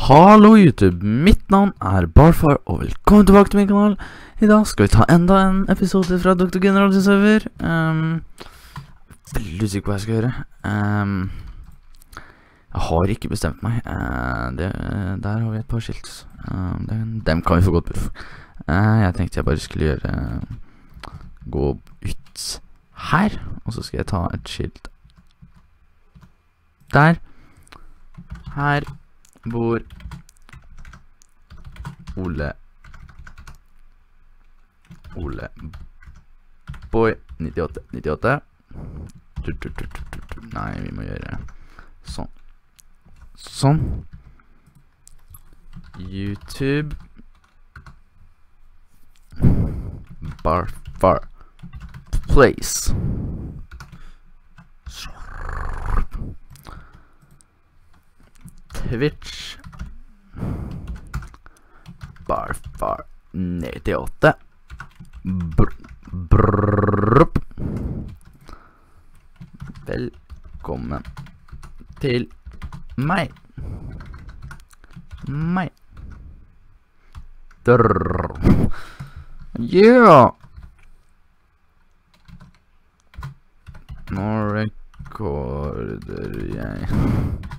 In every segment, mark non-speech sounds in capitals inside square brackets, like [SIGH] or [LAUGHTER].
Hallo YouTube, mitt navn er Barfar, og velkommen tilbake til min kanal. I dag skal vi ta enda en episode fra Dr. General sin server. Um, veldig usikker på hva jeg skal gjøre. Um, jeg har ikke bestemt meg. Det, der har vi et par skilt. Um, dem, kan vi få godt bruk. Uh, jeg tenkte jeg bare skulle gjøre Gå ut her, og så skal jeg ta et skilt der. Her bor Ole. Ole. Boy. 98 98 tu, tu, tu, tu, tu, tu. Nei, vi må gjøre sånn. Sånn. YouTube. Bar Far Place Twitch Barfar 98 Brr. Velkommen til meg. Meg. Drrr. Yeah! Nå rekorder jeg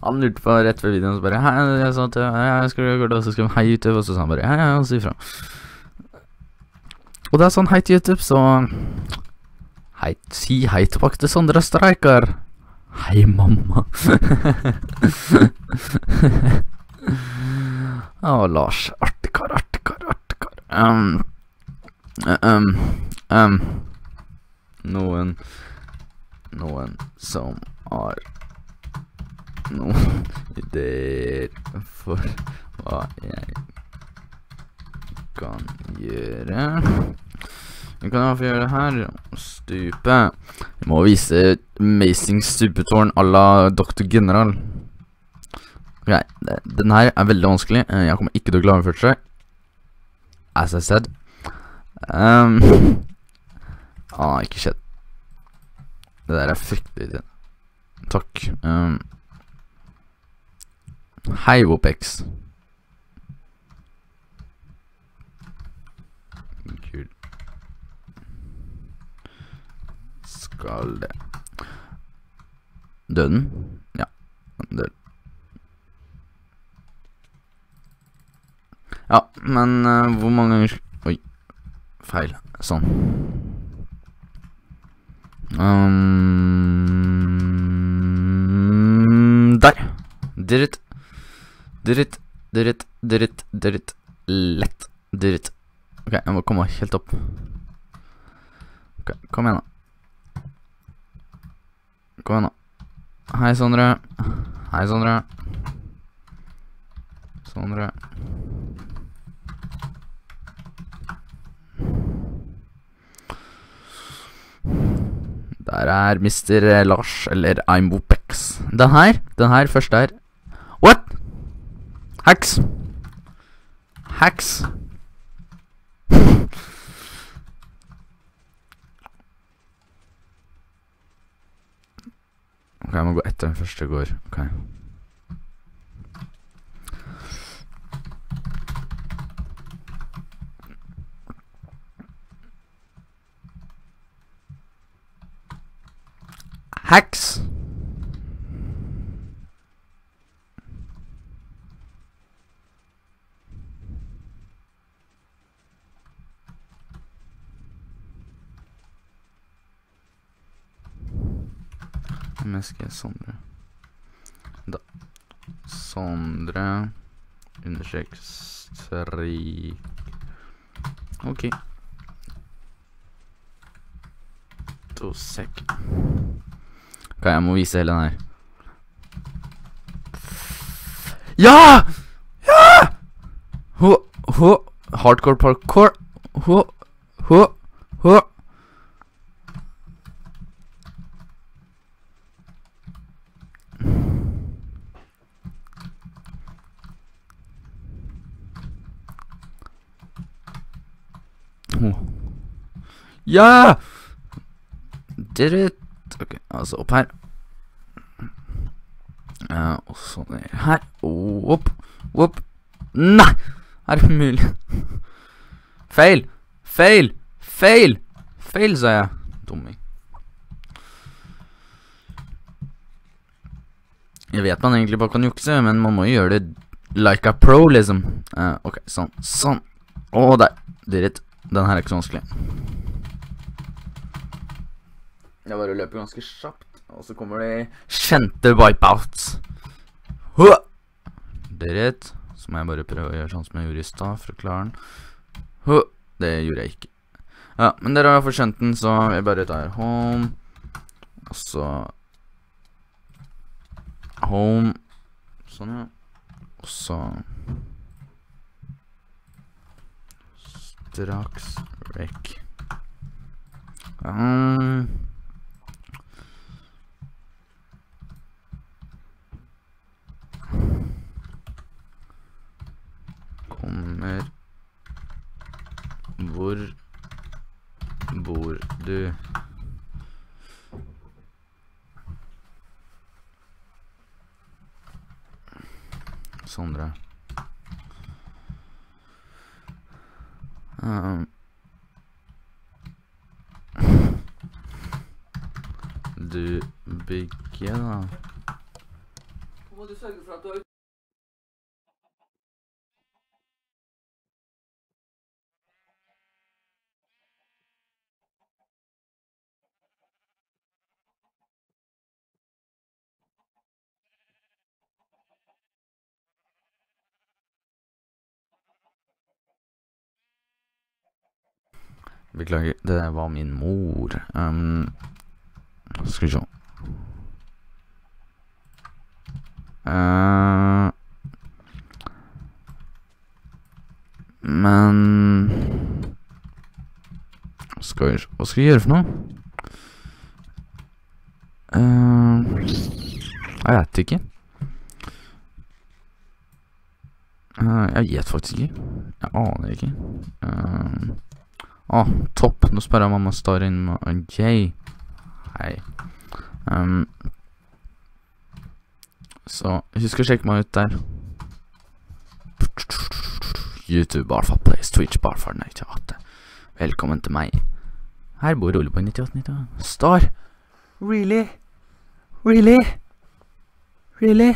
Han lurte på rett før videoen så bare Hei, jeg sa at jeg skulle gjøre det, og så skrev han hei YouTube, og så sa han bare hei, hei, og så ifra. Og det er sånn hei til YouTube, så Hei, si hei tilbake til Sondre Streiker. Hei, mamma. [LAUGHS] Å, Lars. Artig kar, artig kar, artig kar. Um, um, um, noen Noen som har noen ideer for hva jeg kan gjøre. Vi kan iallfall gjøre det her. Stupe. Vi må vise amazing stupetårn à la Dr. General. Ok, den her er veldig vanskelig. Eh, Jeg kommer ikke til å klare første. As I said. Um, ah, ikke skjedd. Det der er fryktelig irriterende. Takk. Um, Hei, Vopex. Kul. Skal det Døden? Ja, døde. Ja, men uh, hvor mange ganger Oi. Feil. Sånn. Um, der. Did it. dritt, dritt. Did it. Lett. Dritt. Ok, jeg må komme helt opp. Ok, kom igjen da. Kom igjen da. Hei, Sondre. Hei, Sondre. Sondre. Der er Mr. Lars, eller I'm Wopex. Den her, den her første her. What? Hacks. Hacks. [LAUGHS] Ok, jeg må gå etter den første går. Ok. Hacks. Hvem skal Sondre? Da. Sondre understrek strik Ok. To sek. Ok, jeg må vise hele den her. Ja! Ja! Ho, ho, hardcore parkour. Ho, ho. Ho. Ja! Did it Ok, altså opp her. Uh, og så ned her. Opp, opp. Nei! Er det mulig? Feil! Feil! Feil! Feil, sa jeg. Dumming. Jeg vet man egentlig bare kan jukse, men man må jo gjøre det like a pro, liksom. Uh, ok, sånn. Sånn. Å, der. Dritt. Den her er ikke så vanskelig. Jeg bare løper ganske kjapt, og så kommer de kjente wipeouts. Huh! Dirrit. Så må jeg bare prøve å gjøre sånn som jeg gjorde i stad, for å klare den. Huh! Det gjorde jeg ikke. Ja, men dere har iallfall skjønt den, så jeg bare tar home. Og så Home. Sånn, ja. Og så Straks rekk. Um, kommer Hvor bor du? Sondre. Um, [LAUGHS] du bygger, da. Må du sørge for at du har Beklager, det der var min mor. Um, skal vi se uh, Men Skal vi Hva skal vi gjøre for noe? Uh, jeg vet ikke. Uh, jeg vet faktisk ikke. Jeg aner ikke. Eh, å, topp. Nå spør jeg mamma står inn med J. Hei. Um, så husk å sjekke meg ut der. YouTube, Barfa Place, Twitch, Barfa 98. Velkommen til meg. Her bor Ole på 9898. Star! Really? Really? Really?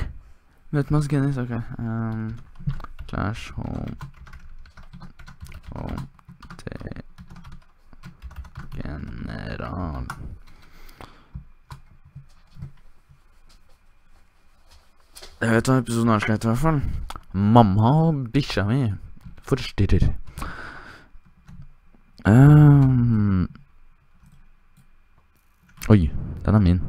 Møt meg hos Guinness, ok. Um, Clash Home Home til General. Jeg vet hva episoden her skal hete, i hvert fall. Mamma og bikkja mi forstyrrer. Um. Oi, den er min.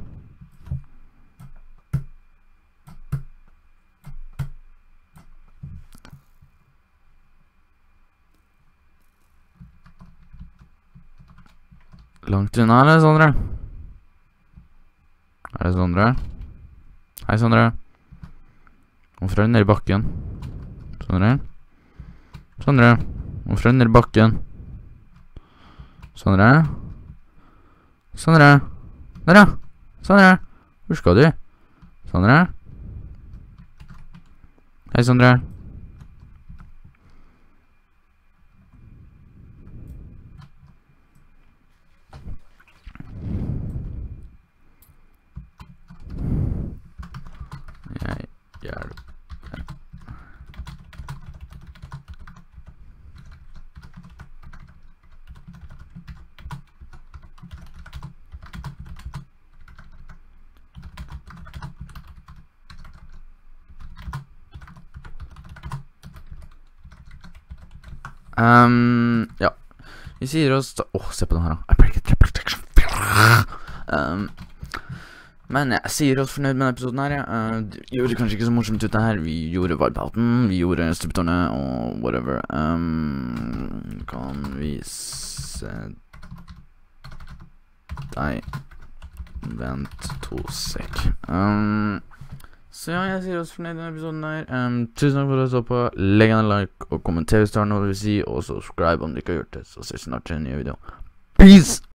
Langt unna, eller, Sondre? Er det Sondre? Hei, Sondre. Hvorfor er du nede i bakken? Sondre? Sondre? Hvorfor er du nede i bakken? Sondre? Sondre? Der, ja! Sondre! Hvor skal du? Sondre? Hei, Sondre. Jeg hjelper. Um, ja. Vi sier oss da Åh, se på den her, da. I break it, triple protection. Um, men jeg sier oss fornøyd med denne episoden her. Ja. Uh, det gjorde kanskje ikke så morsomt ut det her. Vi gjorde Wipeouten, vi gjorde Stupetårnet og whatever. Um, kan vi se deg Vent to sek. Um, så ja, jeg sier oss fornøyd med denne episoden her. Um, tusen takk for at du så på. Legg en like og kommenter hvis du har noe du vil si, og subscribe om du ikke har gjort det. Så ses vi snart til en ny video. Peace!